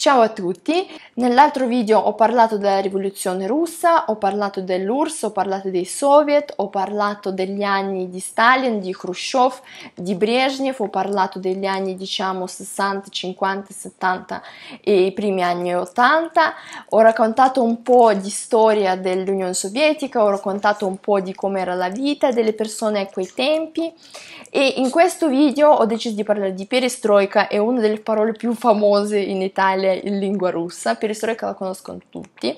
Ciao a tutti! Nell'altro video ho parlato della rivoluzione russa, ho parlato dell'URSS, ho parlato dei soviet, ho parlato degli anni di Stalin, di Khrushchev, di Brezhnev, ho parlato degli anni diciamo 60, 50, 70 e i primi anni 80, ho raccontato un po' di storia dell'Unione Sovietica, ho raccontato un po' di com'era la vita delle persone a quei tempi e in questo video ho deciso di parlare di perestroika, è una delle parole più famose in Italia in lingua russa, perestroika la conoscono tutti,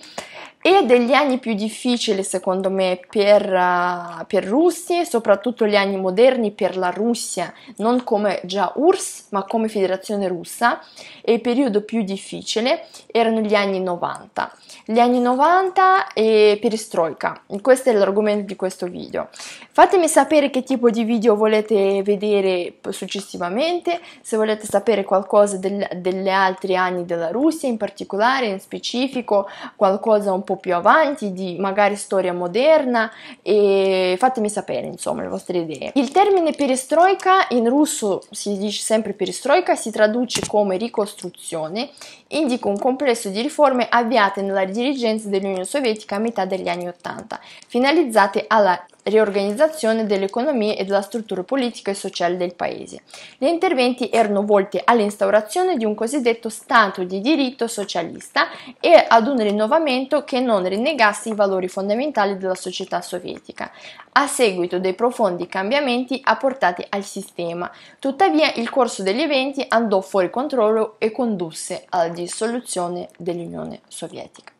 e degli anni più difficili secondo me per, uh, per russi, soprattutto gli anni moderni per la Russia, non come già URSS ma come federazione russa, e il periodo più difficile erano gli anni 90. Gli anni 90 e perestroika, questo è l'argomento di questo video. Fatemi sapere che tipo di video volete vedere successivamente, se volete sapere qualcosa del, degli altri anni della Russia in particolare, in specifico, qualcosa un po' più avanti, di magari storia moderna e fatemi sapere insomma le vostre idee. Il termine perestroika in russo si dice sempre perestroika, si traduce come ricostruzione, indica un complesso di riforme avviate nella dirigenza dell'Unione Sovietica a metà degli anni Ottanta, finalizzate alla riorganizzazione dell'economia e della struttura politica e sociale del paese. Gli interventi erano volti all'instaurazione di un cosiddetto Stato di diritto socialista e ad un rinnovamento che non rinnegasse i valori fondamentali della società sovietica, a seguito dei profondi cambiamenti apportati al sistema. Tuttavia il corso degli eventi andò fuori controllo e condusse alla dissoluzione dell'Unione Sovietica.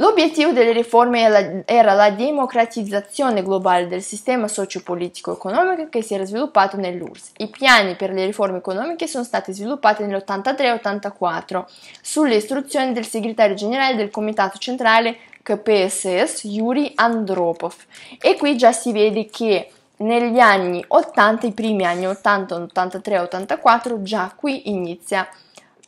L'obiettivo delle riforme era la democratizzazione globale del sistema socio-politico-economico che si era sviluppato nell'URSS. I piani per le riforme economiche sono stati sviluppati nell'83-84 sulle istruzioni del segretario generale del Comitato Centrale KPSS, Yuri Andropov. E qui già si vede che negli anni 80, i primi anni 80, 83, 84, già qui inizia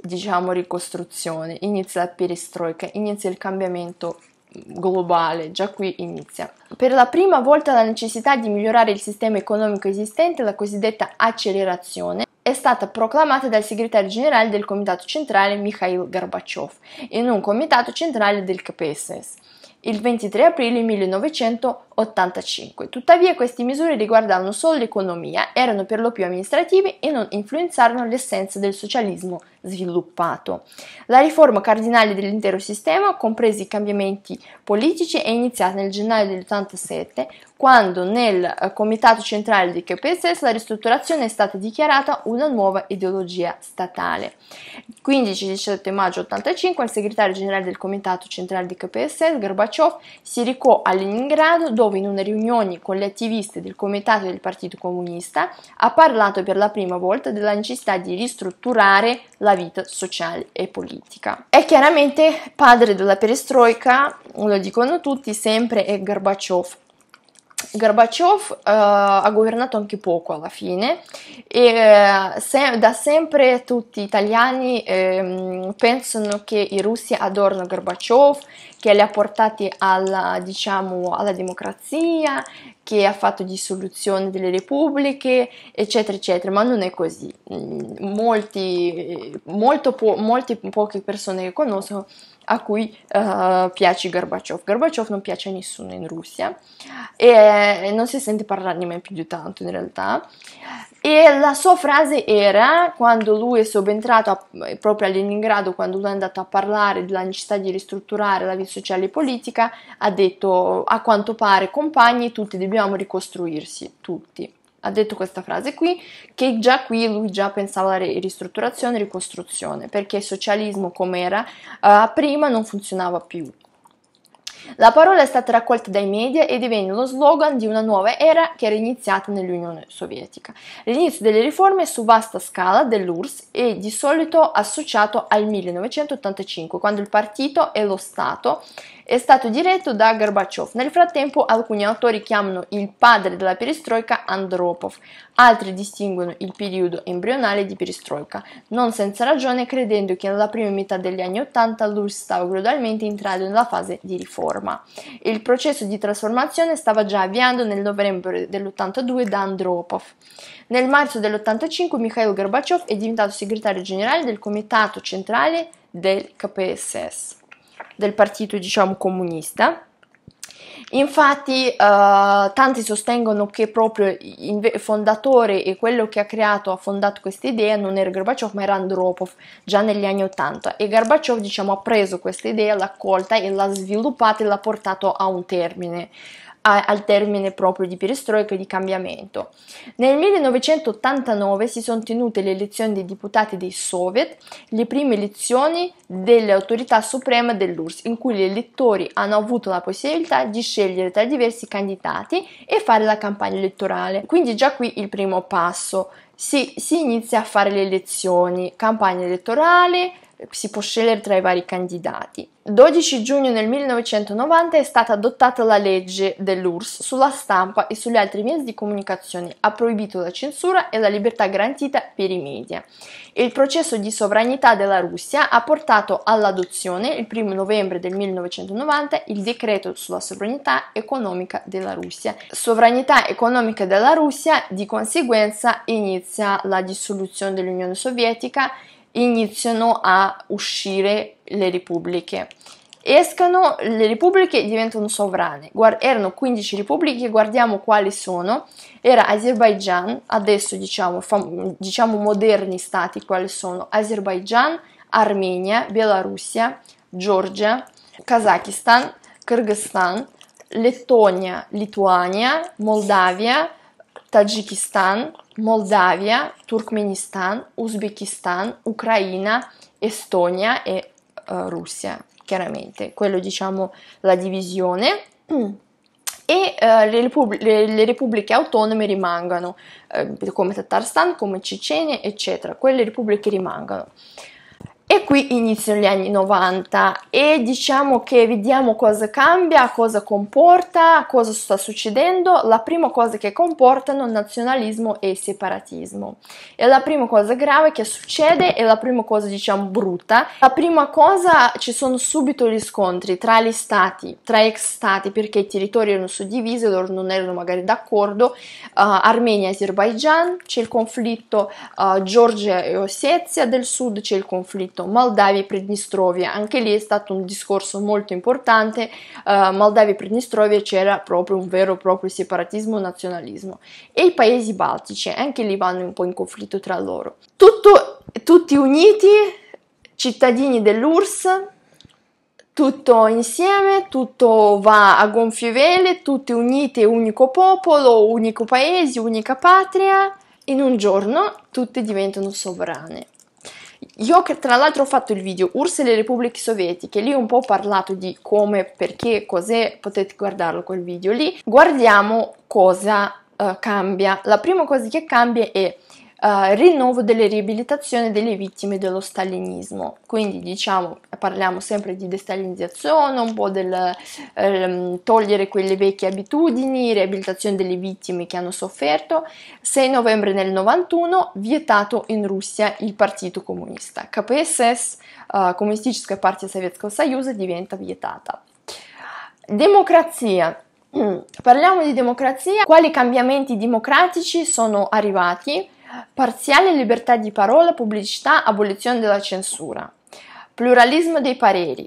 diciamo, ricostruzione, inizia la perestroika, inizia il cambiamento globale, già qui inizia. Per la prima volta la necessità di migliorare il sistema economico esistente, la cosiddetta accelerazione, è stata proclamata dal segretario generale del Comitato Centrale Mikhail Gorbachev in un comitato centrale del KPSS il 23 aprile 1985. Tuttavia queste misure riguardavano solo l'economia, erano per lo più amministrative e non influenzarono l'essenza del socialismo sviluppato. La riforma cardinale dell'intero sistema, compresi i cambiamenti politici, è iniziata nel gennaio del 1987, quando nel eh, comitato centrale di KPSS la ristrutturazione è stata dichiarata una nuova ideologia statale. 15-17 maggio 1985 il segretario generale del comitato centrale di KPSS, Gorbaciov, si recò a Leningrado dove in una riunione con le attiviste del comitato del Partito Comunista ha parlato per la prima volta della necessità di ristrutturare la vita sociale e politica. È chiaramente padre della perestroika, lo dicono tutti, sempre è Gorbaciov. Gorbaciov uh, ha governato anche poco alla fine e se, da sempre tutti gli italiani um, pensano che i russi adorano Gorbaciov, che li ha portati alla, diciamo, alla democrazia, che ha fatto dissoluzione delle repubbliche, eccetera, eccetera, ma non è così. Molti, molto po- molte poche persone che conosco a cui uh, piace Gorbaciov. Gorbaciov non piace a nessuno in Russia e non si sente parlare nemmeno più di tanto in realtà. E la sua frase era, quando lui è subentrato a, proprio a Leningrado, quando lui è andato a parlare della necessità di ristrutturare la vita sociale e politica, ha detto a quanto pare compagni tutti dobbiamo ricostruirsi, tutti ha detto questa frase qui, che già qui lui già pensava alla ristrutturazione e ricostruzione, perché il socialismo come era uh, prima non funzionava più. La parola è stata raccolta dai media e divenne lo slogan di una nuova era che era iniziata nell'Unione Sovietica. L'inizio delle riforme su vasta scala dell'URSS è di solito associato al 1985, quando il partito e lo Stato è stato diretto da Gorbaciov. Nel frattempo alcuni autori chiamano il padre della perestroika Andropov, altri distinguono il periodo embrionale di perestroika, non senza ragione credendo che nella prima metà degli anni Ottanta l'URSS stava gradualmente entrando nella fase di riforma. Il processo di trasformazione stava già avviando nel novembre dell'82 da Andropov. Nel marzo dell'85 Mikhail Gorbaciov è diventato segretario generale del comitato centrale del KPSS, del partito diciamo comunista. Infatti, uh, tanti sostengono che proprio il fondatore e quello che ha creato, ha fondato questa idea non era Gorbaciov, ma era Andropov già negli anni Ottanta. E Gorbaciov, diciamo, ha preso questa idea, l'ha accolta e l'ha sviluppata e l'ha portato a un termine al termine proprio di perestroica e di cambiamento. Nel 1989 si sono tenute le elezioni dei deputati dei soviet, le prime elezioni delle autorità supreme dell'URSS, in cui gli elettori hanno avuto la possibilità di scegliere tra diversi candidati e fare la campagna elettorale. Quindi già qui il primo passo. Si, si inizia a fare le elezioni, campagna elettorale, si può scegliere tra i vari candidati. 12 giugno del 1990 è stata adottata la legge dell'URSS sulla stampa e sugli altri mezzi di comunicazione, ha proibito la censura e la libertà garantita per i media. Il processo di sovranità della Russia ha portato all'adozione, il 1 novembre del 1990, il decreto sulla sovranità economica della Russia. Sovranità economica della Russia, di conseguenza, inizia la dissoluzione dell'Unione Sovietica iniziano a uscire le repubbliche. Escano le repubbliche e diventano sovrane. Guard- erano 15 repubbliche, guardiamo quali sono. Era Azerbaijan, adesso diciamo, fam- diciamo moderni stati quali sono Azerbaijan, Armenia, Bielorussia, Georgia, Kazakistan, Kyrgyzstan, Lettonia, Lituania, Moldavia, Tagikistan, Moldavia, Turkmenistan, Uzbekistan, Ucraina, Estonia e uh, Russia, chiaramente, quello diciamo la divisione. E uh, le, repub- le, le, repubbliche autonome rimangono, uh, come Tatarstan, come Cecenia, eccetera, quelle repubbliche rimangono. E qui iniziano gli anni 90 e diciamo che vediamo cosa cambia, cosa comporta, cosa sta succedendo. La prima cosa che comportano nazionalismo e separatismo. E la prima cosa grave che succede è la prima cosa diciamo brutta. La prima cosa ci sono subito gli scontri tra gli stati, tra ex stati perché i territori erano suddivisi, loro non erano magari d'accordo. Uh, Armenia e Azerbaijan, c'è il conflitto uh, Georgia e Ossetia del Sud, c'è il conflitto appunto Moldavia e Pridnistrovia, anche lì è stato un discorso molto importante, uh, Moldavia e Pridnistrovia c'era proprio un vero e proprio separatismo nazionalismo e i paesi baltici, anche lì vanno un po' in conflitto tra loro. Tutto, tutti uniti, cittadini dell'URSS, tutto insieme, tutto va a gonfie vele, tutti uniti, unico popolo, unico paese, unica patria. In un giorno tutte diventano sovrane. Io tra l'altro ho fatto il video URSS e le repubbliche sovietiche, lì ho un po' parlato di come, perché, cos'è, potete guardarlo quel video lì. Guardiamo cosa uh, cambia. La prima cosa che cambia è uh, rinnovo delle riabilitazioni delle vittime dello stalinismo. Quindi diciamo, parliamo sempre di destalinizzazione, un po' del um, togliere quelle vecchie abitudini, riabilitazione delle vittime che hanno sofferto. 6 novembre del 91 vietato in Russia il Partito Comunista. KPSS, uh, Коммунистическая партия Советского Союза, diventa vietata. Democrazia. Parliamo di democrazia. Quali cambiamenti democratici sono arrivati? Parziale libertà di parola, pubblicità, abolizione della censura. Pluralismo dei pareri.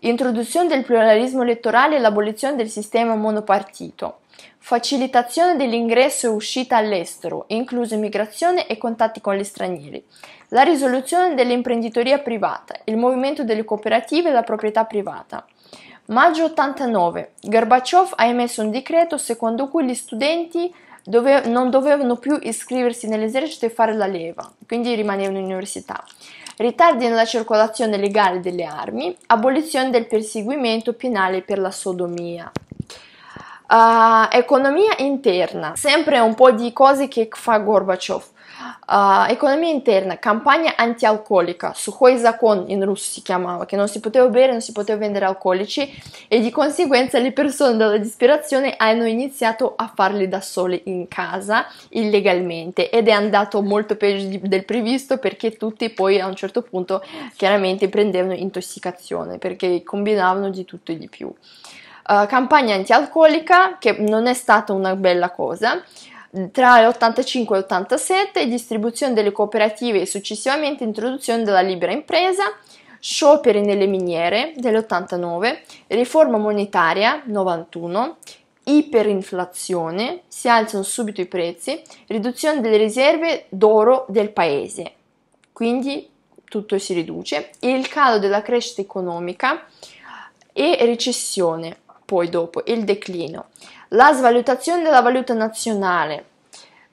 Introduzione del pluralismo elettorale e l'abolizione del sistema monopartito. Facilitazione dell'ingresso e uscita all'estero, incluso immigrazione e contatti con gli stranieri. La risoluzione dell'imprenditoria privata, il movimento delle cooperative e la proprietà privata. Maggio 89. Gorbaciov ha emesso un decreto secondo cui gli studenti dove non dovevano più iscriversi nell'esercito e fare la leva, quindi rimanevano in università. Ritardi nella circolazione legale delle armi, abolizione del perseguimento penale per la sodomia. Uh, economia interna, sempre un po' di cose che fa Gorbaciov. Economia interna, campagna antialcolica, Sukhoi Zakon in russo si chiamava, che non si poteva bere, non si poteva vendere alcolici. E di conseguenza le persone dalla disperazione hanno iniziato a farli da sole in casa illegalmente. Ed è andato molto peggio del previsto perché tutti poi a un certo punto chiaramente prendevano intossicazione perché combinavano di tutto e di più. Uh, campagna antialcolica che non è stata una bella cosa tra l'85 e l'87 distribuzione delle cooperative e successivamente introduzione della libera impresa, scioperi nelle miniere dell'89, riforma monetaria 91, iperinflazione, si alzano subito i prezzi, riduzione delle riserve d'oro del paese, quindi tutto si riduce, il calo della crescita economica e recessione, poi dopo il declino la svalutazione della valuta nazionale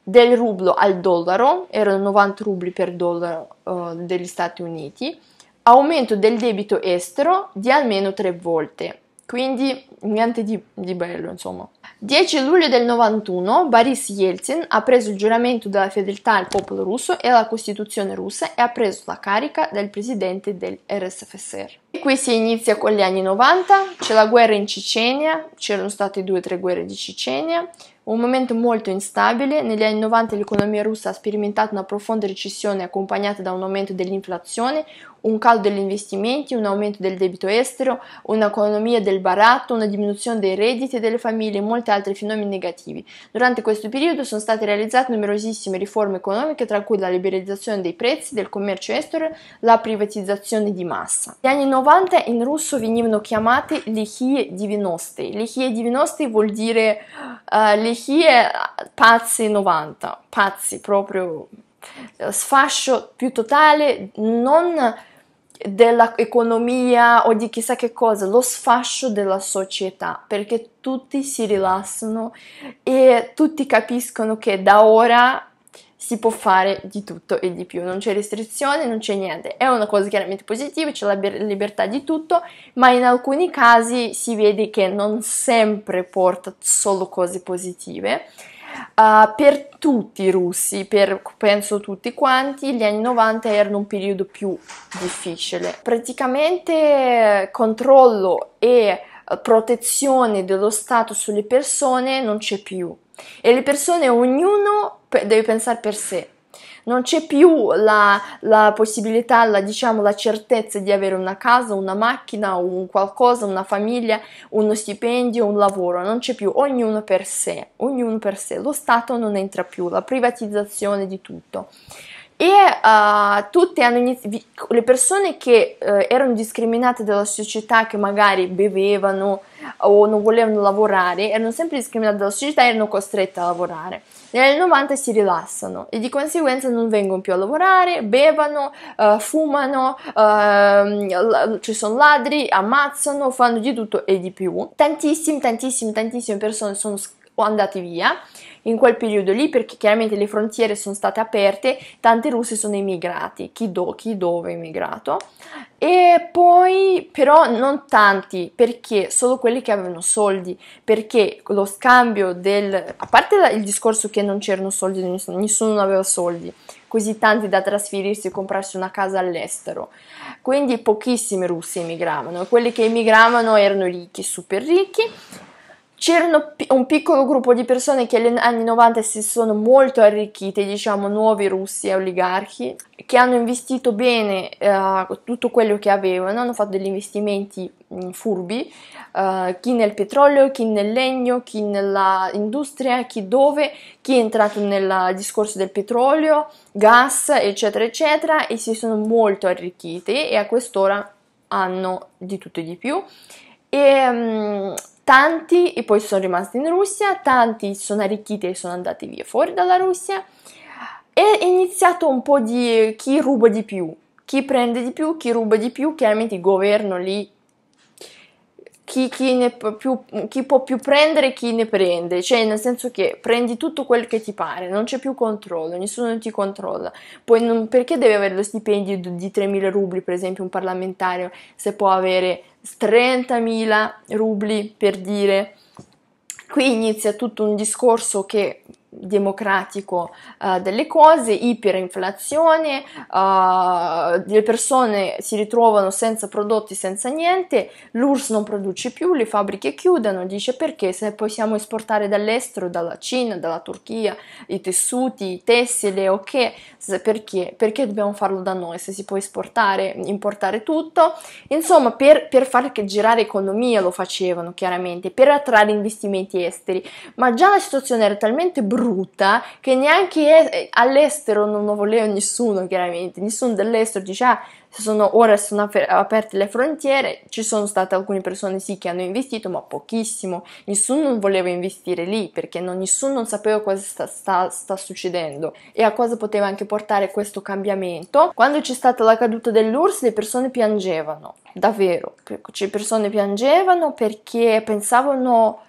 del rublo al dollaro, erano 90 rubli per dollaro uh, degli Stati Uniti, aumento del debito estero di almeno tre volte, quindi niente di, di bello insomma. 10 luglio del 91 Boris Yeltsin ha preso il giuramento della fedeltà al popolo russo e alla Costituzione russa e ha preso la carica del presidente del RSFSR. E qui si inizia con gli anni 90, c'è la guerra in Cecenia, c'erano state due o tre guerre di Cecenia, un momento molto instabile, negli anni 90 l'economia russa ha sperimentato una profonda recessione accompagnata da un aumento dell'inflazione, un calo degli investimenti, un aumento del debito estero, un'economia del baratto, una diminuzione dei redditi delle famiglie e molti altri fenomeni negativi. Durante questo periodo sono state realizzate numerosissime riforme economiche, tra cui la liberalizzazione dei prezzi, del commercio estero, la privatizzazione di massa. Gli anni 90 in russo venivano chiamati Lichie Divinoste. Lichie Divinoste vuol dire uh, Lichie pazzi 90, pazzi proprio sfascio più totale, non dell'economia o di chissà che cosa, lo sfascio della società, perché tutti si rilassano e tutti capiscono che da ora si può fare di tutto e di più, non c'è restrizione, non c'è niente. È una cosa chiaramente positiva, c'è la libertà di tutto, ma in alcuni casi si vede che non sempre porta solo cose positive Uh, per tutti i russi, per penso tutti quanti, gli anni 90 erano un periodo più difficile. Praticamente controllo e eh, protezione dello Stato sulle persone non c'è più e le persone ognuno deve pensare per sé. Non c'è più la, la possibilità, la, diciamo, la certezza di avere una casa, una macchina, un qualcosa, una famiglia, uno stipendio, un lavoro, non c'è più, ognuno per sé, ognuno per sé, lo Stato non entra più, la privatizzazione di tutto e uh, tutte hanno iniziato, le persone che uh, erano discriminate dalla società, che magari bevevano o non volevano lavorare, erano sempre discriminate dalla società e erano costrette a lavorare. Negli anni 90 si rilassano e di conseguenza non vengono più a lavorare, bevono, uh, fumano, uh, ci sono ladri, ammazzano, fanno di tutto e di più. Tantissime, tantissime, tantissime persone sono andate via in quel periodo lì perché chiaramente le frontiere sono state aperte, tanti russi sono emigrati, chi, do, chi dove è emigrato. E poi però non tanti perché solo quelli che avevano soldi perché lo scambio del a parte il discorso che non c'erano soldi nessuno aveva soldi così tanti da trasferirsi e comprarsi una casa all'estero. Quindi pochissimi russi emigravano quelli che emigravano erano ricchi super ricchi C'erano un piccolo gruppo di persone che negli anni 90 si sono molto arricchite, diciamo nuovi russi oligarchi, che hanno investito bene uh, tutto quello che avevano, hanno fatto degli investimenti mh, furbi, uh, chi nel petrolio, chi nel legno, chi nella industria, chi dove, chi è entrato nel discorso del petrolio, gas, eccetera, eccetera, e si sono molto arricchiti e a quest'ora hanno di tutto e di più. E, um, tanti e poi sono rimasti in Russia, tanti sono arricchiti e sono andati via fuori dalla Russia. È iniziato un po' di chi ruba di più, chi prende di più, chi ruba di più, chiaramente il governo lì chi, chi, più, chi, può più prendere chi ne prende, cioè nel senso che prendi tutto quel che ti pare, non c'è più controllo, nessuno ti controlla. Poi non, perché deve avere lo stipendio di, di 3.000 rubli, per esempio un parlamentare, se può avere 30.000 rubli per dire? Qui inizia tutto un discorso che democratico uh, delle cose, iperinflazione, uh, le persone si ritrovano senza prodotti, senza niente, l'URSS non produce più, le fabbriche chiudono, dice perché se possiamo esportare dall'estero, dalla Cina, dalla Turchia, i tessuti, i tessili, ok, perché? Perché dobbiamo farlo da noi se si può esportare, importare tutto? Insomma, per, per far girare economia lo facevano chiaramente, per attrarre investimenti esteri, ma già la situazione era talmente brutta che neanche all'estero non lo voleva nessuno, chiaramente, nessuno dell'estero dice ah, sono, ora sono aperte le frontiere, ci sono state alcune persone sì che hanno investito, ma pochissimo, nessuno voleva investire lì perché non, nessuno non sapeva cosa sta, sta, sta, succedendo. E a cosa poteva anche portare questo cambiamento. Quando c'è stata la caduta dell'URSS le persone piangevano, davvero, le persone piangevano perché pensavano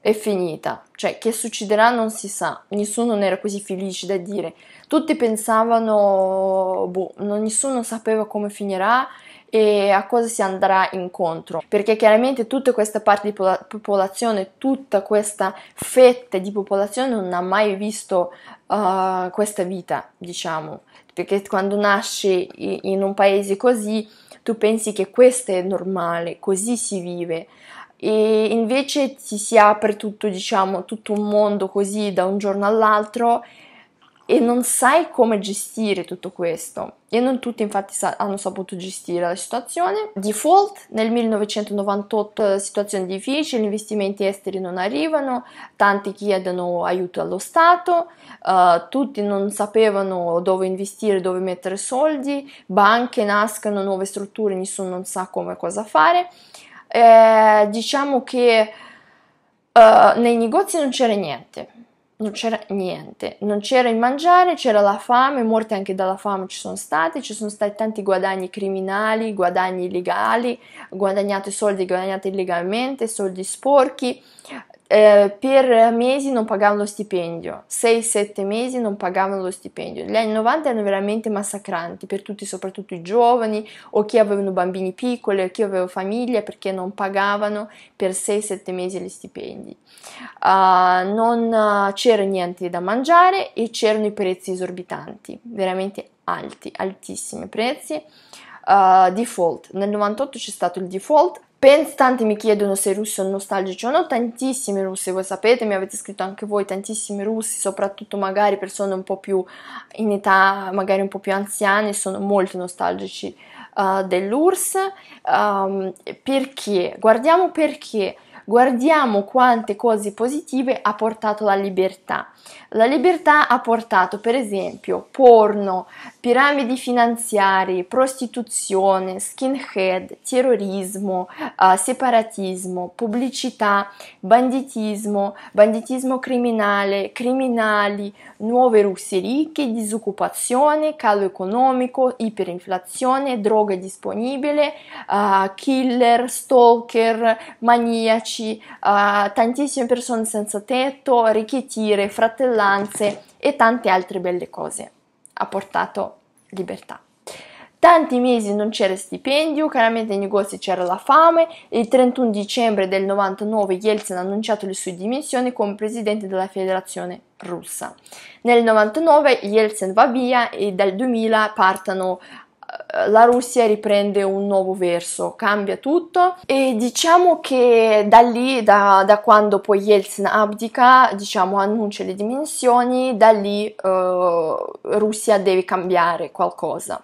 è finita, cioè che succederà non si sa, nessuno non era così felice da dire, tutti pensavano, boh, nessuno sapeva come finirà e a cosa si andrà incontro, perché chiaramente tutta questa parte di popolazione, tutta questa fetta di popolazione non ha mai visto uh, questa vita, diciamo, perché quando nasci in un paese così tu pensi che questo è normale, così si vive e invece ti si apre tutto, diciamo, tutto un mondo così da un giorno all'altro e non sai come gestire tutto questo. E non tutti infatti sa- hanno saputo gestire la situazione. Default nel 1998 situazione difficile, investimenti esteri non arrivano, tanti chiedono aiuto allo Stato, uh, tutti non sapevano dove investire, dove mettere soldi, banche nascono, nuove strutture, nessuno non sa come cosa fare eh, diciamo che uh, nei negozi non c'era niente, non c'era niente, non c'era il mangiare, c'era la fame, morte anche dalla fame ci sono stati, ci sono stati tanti guadagni criminali, guadagni illegali, guadagnate soldi guadagnati illegalmente, soldi sporchi, eh, per mesi non pagavano lo stipendio, 6-7 mesi non pagavano lo stipendio. Gli anni 90 erano veramente massacranti per tutti, soprattutto i giovani o chi avevano bambini piccoli o chi aveva famiglia perché non pagavano per 6-7 mesi gli stipendi. Uh, non uh, c'era niente da mangiare e c'erano i prezzi esorbitanti, veramente alti, altissimi prezzi. Uh, default, nel 98 c'è stato il default, Pens, tanti mi chiedono se i russi sono nostalgici o no, tantissimi russi, voi sapete, mi avete scritto anche voi, tantissimi russi, soprattutto magari persone un po' più in età, magari un po' più anziane, sono molto nostalgici uh, dell'URSS. Um, perché? Guardiamo perché guardiamo quante cose positive ha portato la libertà. La libertà ha portato per esempio porno, piramidi finanziarie, prostituzione, skinhead, terrorismo, uh, separatismo, pubblicità, banditismo, banditismo criminale, criminali, nuove russie ricche, disoccupazione, calo economico, iperinflazione, droga disponibile, uh, killer, stalker, maniaci, uh, tantissime persone senza tetto, ricchettire, fratellanze e tante altre belle cose. Ha portato libertà. Tanti mesi non c'era stipendio, chiaramente nei negozi c'era la fame. Il 31 dicembre del 99 Yeltsin ha annunciato le sue dimissioni come presidente della federazione russa. Nel 99 Yeltsin va via e dal 2000 partono eh, la Russia riprende un nuovo verso, cambia tutto. E diciamo che da lì, da, da quando poi Yeltsin abdica, diciamo annuncia le dimensioni, da lì uh, Russia deve cambiare qualcosa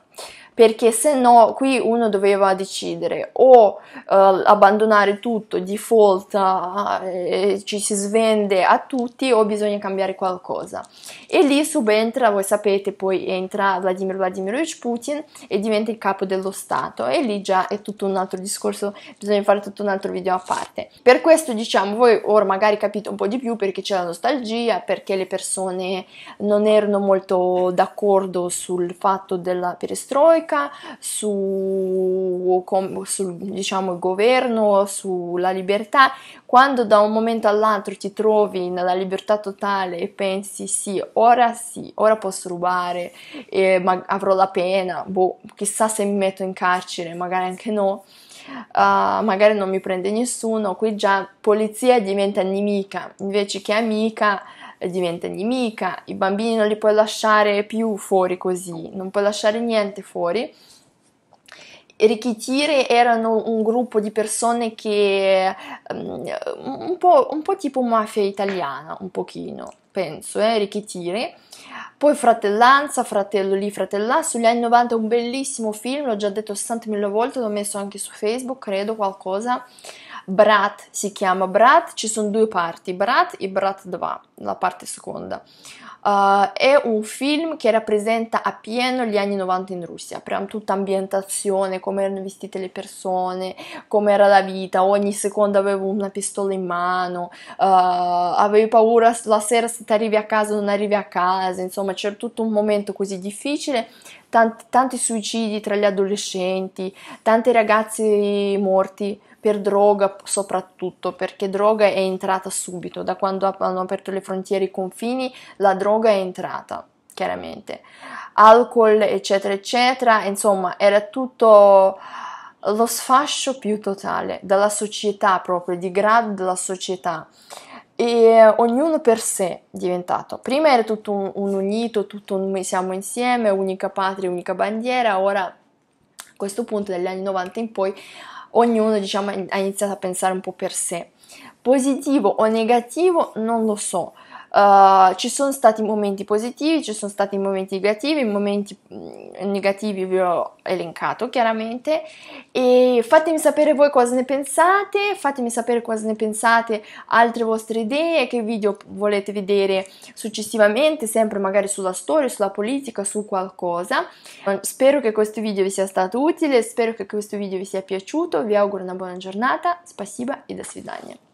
perché se no qui uno doveva decidere o uh, abbandonare tutto, default, uh, ci si svende a tutti o bisogna cambiare qualcosa. E lì subentra, voi sapete, poi entra Vladimir Vladimirovich Putin e diventa il capo dello Stato e lì già è tutto un altro discorso, bisogna fare tutto un altro video a parte. Per questo diciamo, voi ora magari capite un po' di più perché c'è la nostalgia, perché le persone non erano molto d'accordo sul fatto della perestroica, economica, su, sul diciamo, governo, sulla libertà, quando da un momento all'altro ti trovi nella libertà totale e pensi sì, ora sì, ora posso rubare, e ma avrò la pena, boh, chissà se mi metto in carcere, magari anche no. Uh, magari non mi prende nessuno, qui già polizia diventa nemica invece che amica, diventa nemica, i bambini non li puoi lasciare più fuori così, non puoi lasciare niente fuori. Rikitiri erano un gruppo di persone che um, un, po', un po' tipo mafia italiana, un pochino, penso, eh, Rikitiri. Poi Fratellanza, Fratello lì, Fratellà, sugli anni 90 un bellissimo film, l'ho già detto 60.000 volte, l'ho messo anche su Facebook, credo qualcosa. Brat si chiama Brat, ci sono due parti, Brat e Brat 2, la parte seconda. Uh, è un film che rappresenta appieno gli anni 90 in Russia, abbiamo tutta ambientazione, come erano vestite le persone, come era la vita, ogni secondo avevo una pistola in mano, uh, avevi paura la sera se ti arrivi a casa o non arrivi a casa, insomma c'era tutto un momento così difficile, tanti, tanti suicidi tra gli adolescenti, tanti ragazzi morti per droga soprattutto, perché droga è entrata subito, da quando hanno aperto le frontiere e i confini, la droga è entrata, chiaramente. Alcol, eccetera, eccetera, insomma, era tutto lo sfascio più totale dalla società proprio, di grado della società e ognuno per sé è diventato. Prima era tutto un, un unito, tutto un siamo insieme, unica patria, unica bandiera, ora a questo punto dagli anni 90 in poi ognuno diciamo, ha iniziato a pensare un po' per sé. Positivo o negativo non lo so, Uh, ci sono stati momenti positivi, ci sono stati momenti negativi, i momenti mm, negativi vi ho elencato chiaramente e fatemi sapere voi cosa ne pensate, fatemi sapere cosa ne pensate, altre vostre idee, che video volete vedere successivamente, sempre magari sulla storia, sulla politica, su qualcosa. Spero che questo video vi sia stato utile, spero che questo video vi sia piaciuto, vi auguro una buona giornata, spasiba e до свидания.